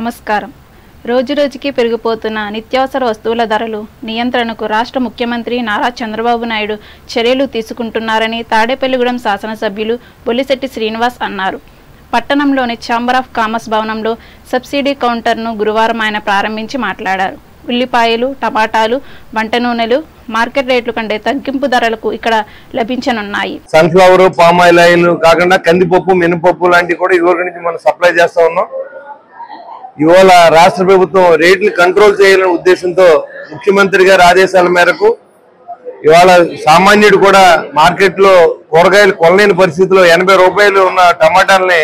నమస్కారం. రోజురోజుకి పెరిగిపోతున్న నిత్యావసర వస్తువుల ధరలు నియంత్రణకు రాష్ట్ర ముఖ్యమంత్రి నారా చంద్రబాబు నాయుడు చర్యలు తీసుకుంటున్నారని తాడేపల్లిగూడెం శాసనసభ్యులు బొల్లిశెట్టి శ్రీనివాస్ అన్నారు. పట్టణంలోని ఛాంబర్ ఆఫ్ కామర్స్ భవనంలో సబ్సిడీ కౌంటర్ను గురువారం ఆయన ప్రారంభించి మాట్లాడారు. ఉల్లిపాయలు టమాటాలు వంట నూనెలు మార్కెట్ రేట్లు కంటే తగ్గింపు ధరలకు ఇక్కడ లభించనున్నాయి. సన్ఫ్లవర్ పామ్ ఆయిల్ కాకుండా కందిపప్పు మినపప్పు లాంటివి కూడా ఇదివరకు నుంచి మనం సప్లై చేస్తా ఉన్నాం. ఇవాళ రాష్ట్ర ప్రభుత్వం రేట్లు కంట్రోల్ చేయాలనే ఉద్దేశంతో ముఖ్యమంత్రి గారి ఆదేశాల మేరకు ఇవాళ సామాన్యుడు కూడా మార్కెట్లో కూరగాయలు కొనలేని పరిస్థితిలో ఎనభై రూపాయలు ఉన్న టమాటాలని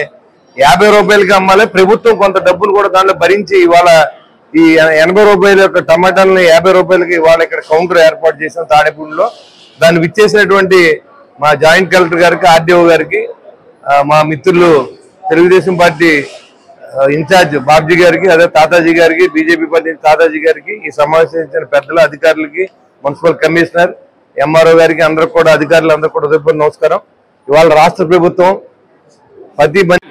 యాభై రూపాయలకి అమ్మాలి. ప్రభుత్వం కొంత డబ్బులు కూడా దాంట్లో భరించి ఇవాళ ఈ ఎనభై రూపాయల యొక్క టమాటాలని యాభై రూపాయలకి ఇవాళ ఇక్కడ కౌంటర్ ఏర్పాటు చేసాం తాడేపూడిలో దాన్ని విచ్చేసినటువంటి మా జాయింట్ కలెక్టర్ గారికి ఆర్డీఓ గారికి మా మిత్రులు తెలుగుదేశం పార్టీ ఇన్ఛార్జ్ బాబ్జీ గారికి అదే తాతాజీ గారికి బీజేపీ పార్టీ తాతాజీ గారికి ఈ సమావేశించిన పెద్దల అధికారులకి మున్సిపల్ కమిషనర్ ఎంఆర్ఓ గారికి అందరికి కూడా అధికారులు అందరూ కూడా హృదయపూర్వక నమస్కారం. ఇవాళ రాష్ట్ర ప్రభుత్వం ప్రతి బండి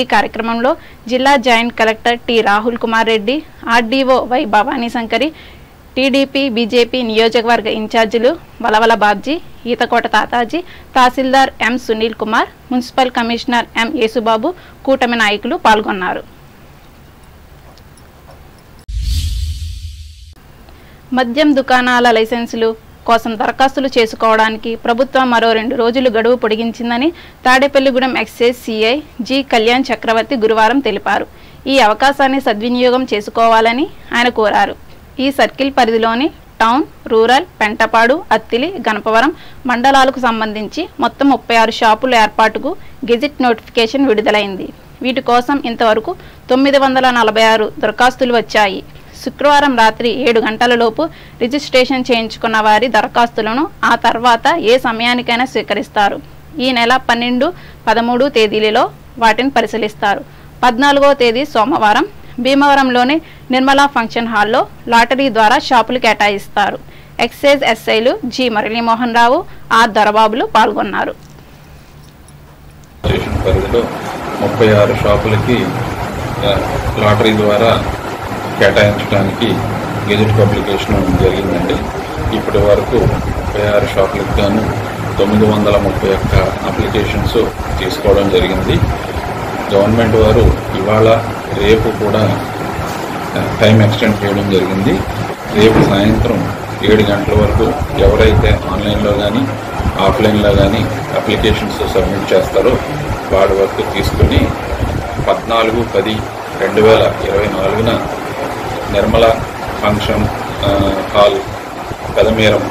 ఈ కార్యక్రమంలో జిల్లా joint collector T Rahul Kumar Reddy RDO Y Bhavani Shankari TDP BJP నియోజకవర్గ ఇన్ఛార్జీలు వలవల బాబ్జీ ఈతకోట తాతాజీ తహసీల్దార్ M Sunil Kumar municipal commissioner M Yesubabu కూటమి నాయకులు పాల్గొన్నారు. మద్యం దుకాణాల లైసెన్సులు కోసం దరఖాస్తులు చేసుకోవడానికి ప్రభుత్వం మరో రెండు రోజులు గడువు పొడిగించిందని Tadepalligudem excise CI G Kalyan Chakravarthi గురువారం తెలిపారు. ఈ అవకాశాన్ని సద్వినియోగం చేసుకోవాలని ఆయన కోరారు. ఈ సర్కిల్ పరిధిలోని టౌన్ రూరల్ పెంటపాడు అత్తిలి గణపవరం మండలాలకు సంబంధించి మొత్తం ముప్పై ఆరు షాపుల ఏర్పాటుకు గెజిట్ నోటిఫికేషన్ విడుదలైంది. వీటి కోసం ఇంతవరకు తొమ్మిది వందల నలభై ఆరు దరఖాస్తులు వచ్చాయి. శుక్రవారం రాత్రి ఏడు గంటలలోపు రిజిస్ట్రేషన్ చేయించుకున్న వారి దరఖాస్తులను ఆ తర్వాత ఏ సమయానికైనా స్వీకరిస్తారు. ఈ నెల పన్నెండు పదమూడు తేదీలలో వాటిని పరిశీలిస్తారు. పద్నాలుగో తేదీ సోమవారం భీమవరంలోని నిర్మలా ఫంక్షన్ హాల్లో లాటరీ ద్వారా షాపులు కేటాయిస్తారు. ఎక్సైజ్ ఎస్ఐలు జి. మురళీమోహన్ రావు ఆర్. దొరబాబులు పాల్గొన్నారు. పరిధిలో ముప్పై ఆరు షాపులకి లాటరీ ద్వారా కేటాయించడానికి గెజెట్ పబ్లికేషన్ జరిగిందండి. ఇప్పటి వరకు ముప్పై ఆరు షాపులకు గాను తొమ్మిది వందల ముప్పై ఒక్క అప్లికేషన్స్ తీసుకోవడం జరిగింది. గవర్నమెంట్ వారు ఇవాళ రేపు కూడా టైం ఎక్స్టెండ్ చేయడం జరిగింది. రేపు సాయంత్రం ఏడు గంటల వరకు ఎవరైతే ఆన్లైన్లో కానీ ఆఫ్లైన్లో కానీ అప్లికేషన్స్ సబ్మిట్ చేస్తారో వాడి వరకు తీసుకుని పద్నాలుగు పది రెండు వేల ఇరవై నాలుగున Nirmala function hall Pedamiram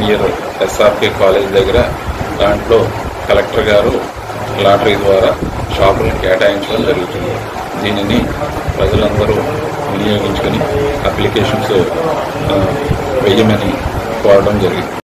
near SRK college దగ్గర దాంట్లో కలెక్టర్ గారు లాటరీ ద్వారా షాపులను కేటాయించడం జరుగుతుంది. దీనిని ప్రజలందరూ వినియోగించుకొని అప్లికేషన్స్ వేయమని కోరడం జరిగింది.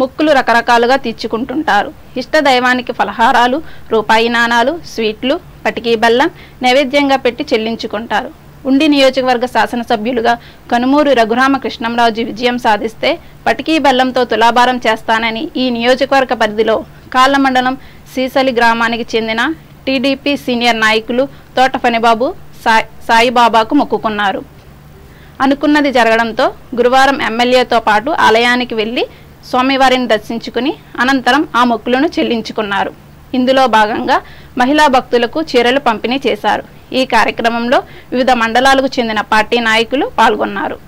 ముక్కులు రకరకాలుగా తీర్చుకుంటుంటారు. ఇష్ట దైవానికి ఫలహారాలు రూపాయి నాణాలు స్వీట్లు పటికీ బెల్లం నైవేద్యంగా పెట్టి చెల్లించుకుంటారు. ఉండి నియోజకవర్గ శాసనసభ్యులుగా కనుమూరు రఘురామ కృష్ణంరాజు విజయం సాధిస్తే పటికీ బెల్లంతో తులాభారం చేస్తానని ఈ నియోజకవర్గ పరిధిలో కాళ్ళ మండలం సీసలి గ్రామానికి చెందిన టీడీపీ సీనియర్ నాయకులు తోట ఫణిబాబు సాయి సాయిబాబాకు మొక్కుకున్నారు. అనుకున్నది జరగడంతో గురువారం ఎమ్మెల్యేతో పాటు ఆలయానికి వెళ్ళి స్వామివారిని దర్శించుకుని అనంతరం ఆ మొక్కులను చెల్లించుకున్నారు. ఇందులో భాగంగా మహిళా భక్తులకు చీరలు పంపిణీ చేశారు. ఈ కార్యక్రమంలో వివిధ మండలాలకు చెందిన పార్టీ నాయకులు పాల్గొన్నారు.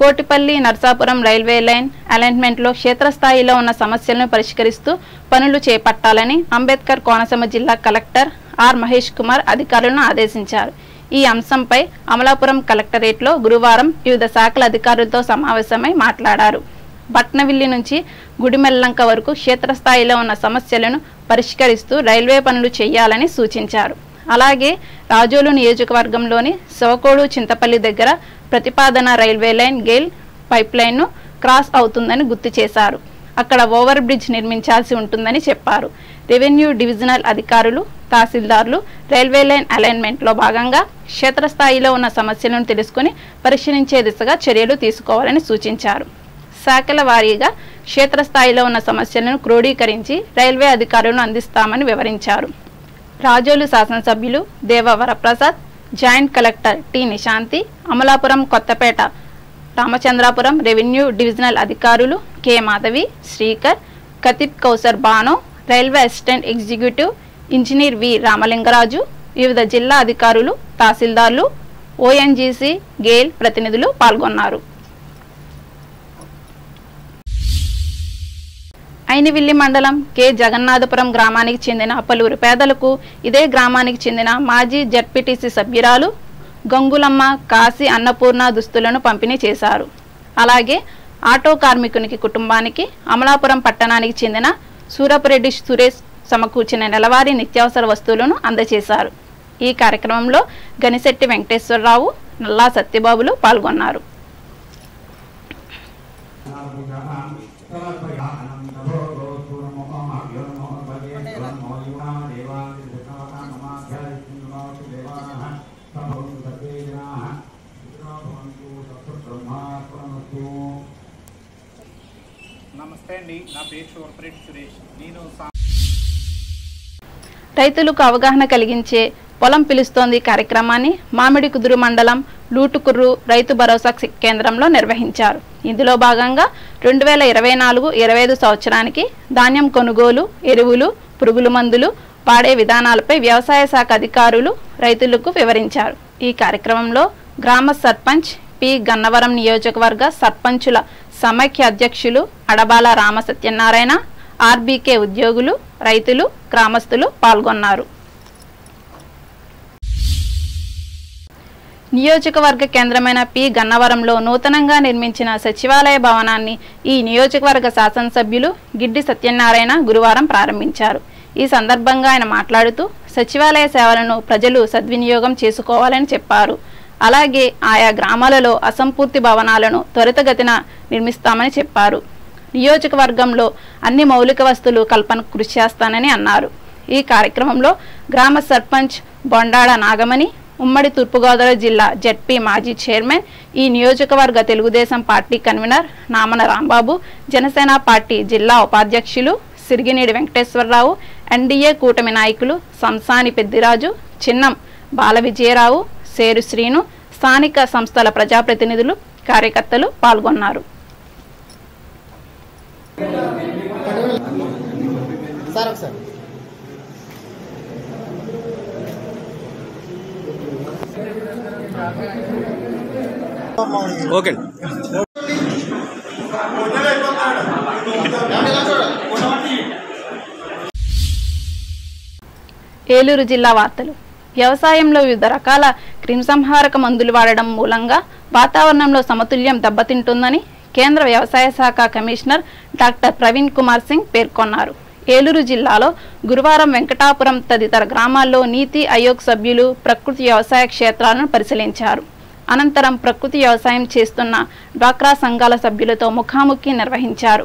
కోటిపల్లి నర్సాపురం రైల్వే లైన్ అలైన్మెంట్లో క్షేత్రస్థాయిలో ఉన్న సమస్యలను పరిష్కరిస్తూ పనులు చేపట్టాలని అంబేద్కర్ కోనసీమ జిల్లా కలెక్టర్ ఆర్ మహేష్ కుమార్ అధికారులను ఆదేశించారు. ఈ అంశంపై అమలాపురం కలెక్టరేట్లో గురువారం వివిధ శాఖల అధికారులతో సమావేశమై మాట్లాడారు. బట్నవిల్లి నుంచి గుడిమెల్లంక వరకు క్షేత్రస్థాయిలో ఉన్న సమస్యలను పరిష్కరిస్తూ రైల్వే పనులు చేయాలని సూచించారు. అలాగే రాజోలు నియోజకవర్గంలోని శివకోడు చింతపల్లి దగ్గర ప్రతిపాదన రైల్వే లైన్ గేల్ పైప్లైన్ను క్రాస్ అవుతుందని గుర్తు చేశారు. అక్కడ ఓవర్ బ్రిడ్జ్ నిర్మించాల్సి ఉంటుందని చెప్పారు. రెవెన్యూ డివిజనల్ అధికారులు తహసీల్దారులు రైల్వే లైన్ అలైన్మెంట్లో భాగంగా క్షేత్రస్థాయిలో ఉన్న సమస్యలను తెలుసుకుని పరిశీలించే దిశగా చర్యలు తీసుకోవాలని సూచించారు. శాఖల వారీగా క్షేత్రస్థాయిలో ఉన్న సమస్యలను క్రోడీకరించి రైల్వే అధికారులను అందిస్తామని వివరించారు. రాజోలు శాసనసభ్యులు Deva Prasad joint collector T Nishanthi Amalapuram Kothapeta Ramachandrapuram revenue divisional అధికారులు K Madhavi Srikar Katib Kausar Bano railway assistant executive engineer V Ramalingaraju వివిధ జిల్లా అధికారులు తహసీల్దార్లు ఓఎన్జీసీ గేల్ ప్రతినిధులు పాల్గొన్నారు. ఐనివిల్లి మండలం కె. జగన్నాథపురం గ్రామానికి చెందిన పలువురు పేదలకు ఇదే గ్రామానికి చెందిన మాజీ జడ్పీటీసీ సభ్యురాలు గంగులమ్మ కాశీ అన్నపూర్ణ దుస్తులను పంపిణీ చేశారు. అలాగే ఆటో కార్మికునికి కుటుంబానికి అమలాపురం పట్టణానికి చెందిన సూరపురెడ్డి సురేష్ సమకూర్చిన నెలవారీ నిత్యావసర వస్తువులను అందజేశారు. ఈ కార్యక్రమంలో గనిశెట్టి వెంకటేశ్వరరావు నల్లా సత్యబాబులు పాల్గొన్నారు. సురేష్ నేను రైతులకు అవగాహన కలిగించే పొలం పిలుస్తోంది కార్యక్రమాన్ని మామిడి కుదురు మండలం లూటుకుర్రు రైతు భరోసా కేంద్రంలో నిర్వహించారు. ఇందులో భాగంగా రెండు వేల ఇరవై నాలుగు ఇరవై ఐదు సంవత్సరానికి ధాన్యం కొనుగోలు ఎరువులు పురుగుల మందులు వాడే విధానాలపై వ్యవసాయ శాఖ అధికారులు రైతులకు వివరించారు. ఈ కార్యక్రమంలో గ్రామ సర్పంచ్ పి గన్నవరం నియోజకవర్గ సర్పంచుల సమైక్య అధ్యక్షులు అడబాల రామ సత్యనారాయణ ఆర్బీకే ఉద్యోగులు రైతులు గ్రామస్తులు పాల్గొన్నారు. నియోజకవర్గ కేంద్రమైన పి. గన్నవరంలో నూతనంగా నిర్మించిన సచివాలయ భవనాన్ని ఈ నియోజకవర్గ శాసనసభ్యులు గిడ్డి సత్యనారాయణ గురువారం ప్రారంభించారు. ఈ సందర్భంగా ఆయన మాట్లాడుతూ సచివాలయ సేవలను ప్రజలు సద్వినియోగం చేసుకోవాలని చెప్పారు. అలాగే ఆయా గ్రామాలలో అసంపూర్తి భవనాలను త్వరితగతిన నిర్మిస్తామని చెప్పారు. నియోజకవర్గంలో అన్ని మౌలిక వస్తువులు కల్పనకు కృషి చేస్తానని అన్నారు. ఈ కార్యక్రమంలో గ్రామ సర్పంచ్ బొండాడ నాగమణి ఉమ్మడి తూర్పుగోదావరి జిల్లా జడ్పీ మాజీ చైర్మన్ ఈ నియోజకవర్గ Telugu Desam party convener Namana Rambabu Janasena party జిల్లా ఉపాధ్యక్షులు సిరిగినేడి వెంకటేశ్వరరావు ఎన్డీఏ కూటమి నాయకులు సంసాని పెద్దిరాజు చిన్నం బాల విజయరావు సేరు శ్రీను స్థానిక సంస్థల ప్రజాప్రతినిధులు కార్యకర్తలు పాల్గొన్నారు. సార్ ఒకసారి. ఓకే. ఏలూరు జిల్లా వార్తలు. వ్యవసాయంలో వివిధ రకాల క్రిమిసంహారక మందులు వాడడం మూలంగా వాతావరణంలో సమతుల్యం దెబ్బతింటుందని కేంద్ర వ్యవసాయ శాఖ కమిషనర్ డాక్టర్ ప్రవీణ్ కుమార్ సింగ్ పేర్కొన్నారు. ఏలూరు జిల్లాలో గురువారం వెంకటాపురం తదితర గ్రామాల్లో నీతి ఆయోగ్ సభ్యులు ప్రకృతి వ్యవసాయ క్షేత్రాలను పరిశీలించారు. అనంతరం ప్రకృతి వ్యవసాయం చేస్తున్న డ్వాక్రా సంఘాల సభ్యులతో ముఖాముఖి నిర్వహించారు.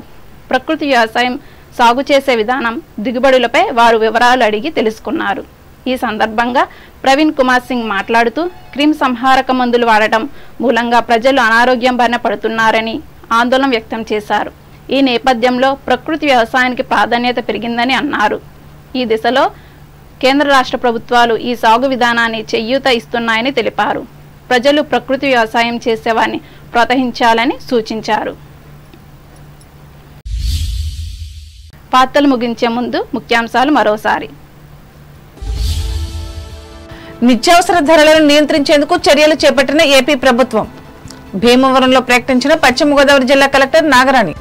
ప్రకృతి వ్యవసాయం సాగు చేసే విధానం దిగుబడులపై వారు వివరాలు అడిగి తెలుసుకున్నారు. ఈ సందర్భంగా ప్రవీణ్ కుమార్ సింగ్ మాట్లాడుతూ క్రిమ్ సంహారక మందులు వాడటం మూలంగా ప్రజలు అనారోగ్యం బారిన పడుతున్నారని ఆందోళన వ్యక్తం చేశారు. ఈ నేపథ్యంలో ప్రకృతి వ్యవసాయానికి ప్రాధాన్యత పెరిగిందని అన్నారు. ఈ దిశలో కేంద్ర రాష్ట్ర ప్రభుత్వాలు ఈ సాగు విధానాన్ని చెయ్యూత ఇస్తున్నాయని తెలిపారు. ప్రజలు ప్రకృతి వ్యవసాయం చేసేవారిని ప్రోత్సహించాలని సూచించారు. వార్తలు ముగించే ముందు ముఖ్యాంశాలు మరోసారి. నిత్యావసర ధరలను నియంత్రించేందుకు చర్యలు చేపట్టిన ఏపీ ప్రభుత్వం భీమవరంలో ప్రకటించిన పశ్చిమ గోదావరి జిల్లా కలెక్టర్ నాగరాణి.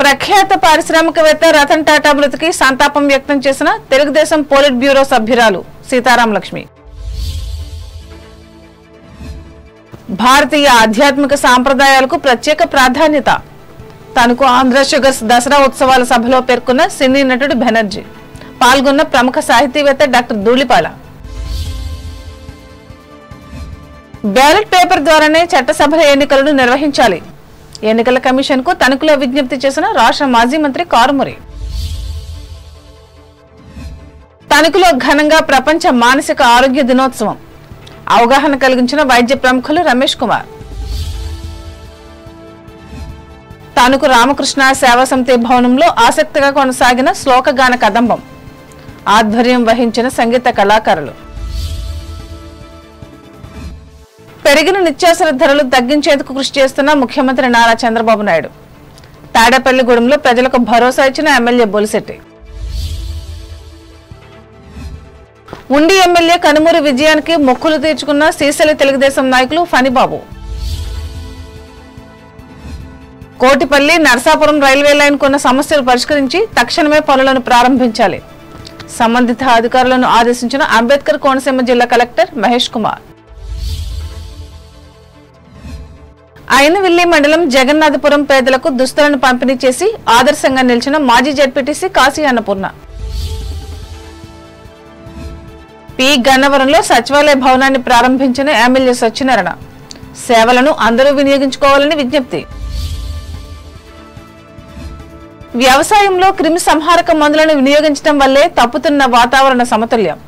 ప్రఖ్యాత పారిశ్రామికవేత్త రతన్ టాటా మృతికి సంతాపం వ్యక్తం చేసిన తెలుగుదేశం పోలిట్ బ్యూరో సభ్యురాలు సీతారాం లక్ష్మి. భారతీయ ఆధ్యాత్మిక సాంప్రదాయాలకు ప్రత్యేక ప్రాధాన్యత. తనకు ఆంధ్ర షుగర్స్ దసరా ఉత్సవాల సభలో పేర్కొన్న సినీ నటుడు బెనర్జీ. పాల్గొన్న ప్రముఖ సాహితీవేత్త డాక్టర్ ధూళిపాల. బ్యాలెట్ పేపర్ ద్వారానే చట్టసభల ఎన్నికలను నిర్వహించాలి. ఎన్నికల కమిషన్కు తణుకులో విజ్ఞప్తి చేసిన రాష్ట్ర మాజీ మంత్రి కారుమురి. తణుకులో ఘనంగా ప్రపంచ మానసిక ఆరోగ్య దినోత్సవం. అవగాహన కలిగించిన వైద్య ప్రముఖులు రమేష్ కుమార్. తణుకు రామకృష్ణ సేవా సమితి భవనంలో ఆసక్తిగా కొనసాగిన శ్లోకగాన కదంబం. ఆధ్వర్యం వహించిన సంగీత కళాకారులు. పెరిగిన నిత్యావసర ధరలు తగ్గించేందుకు కృషి చేస్తున్న ముఖ్యమంత్రి నారా చంద్రబాబు నాయుడు. తాడేపల్లిగూడెంలో ప్రజలకు భరోసా ఇచ్చిన ఎమ్మెల్యే బొలిశెట్టి. ఉండి ఎమ్మెల్యే కనుమూరి విజయానికి మొక్కులు తీర్చుకున్న శ్రీశైల తెలుగుదేశం నాయకులు ఫణిబాబు. కోటిపల్లి నరసాపురం రైల్వే లైన్ కొన్న సమస్యలు పరిష్కరించి తక్షణమే పనులను ప్రారంభించాలి. సంబంధిత అధికారులను ఆదేశించిన అంబేద్కర్ కోనసీమ జిల్లా కలెక్టర్ మహేష్ కుమార్. అయినవిల్లి మండలం జగన్నాథపురం పేదలకు దుస్తులను పంపిణీ చేసి ఆదర్శంగా నిలిచిన మాజీ జడ్పీటీసీ కాశీ అన్నపూర్ణ. పి. గన్నవరంలో సచివాలయ భవనాన్ని ప్రారంభించిన ఎమ్మెల్యే సత్యనారాయణ. సేవలను అందరూ వినియోగించుకోవాలని విజ్ఞప్తి. వ్యవసాయంలో క్రిమి సంహారక మందులను వినియోగించడం వల్లే తప్పుతున్న వాతావరణ సమతుల్యం.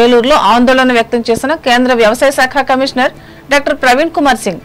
ఏలూరులో ఆందోళన వ్యక్తం చేసిన కేంద్ర వ్యవసాయ శాఖ కమిషనర్ డాక్టర్ ప్రవీణ్ కుమార్ సింగ్.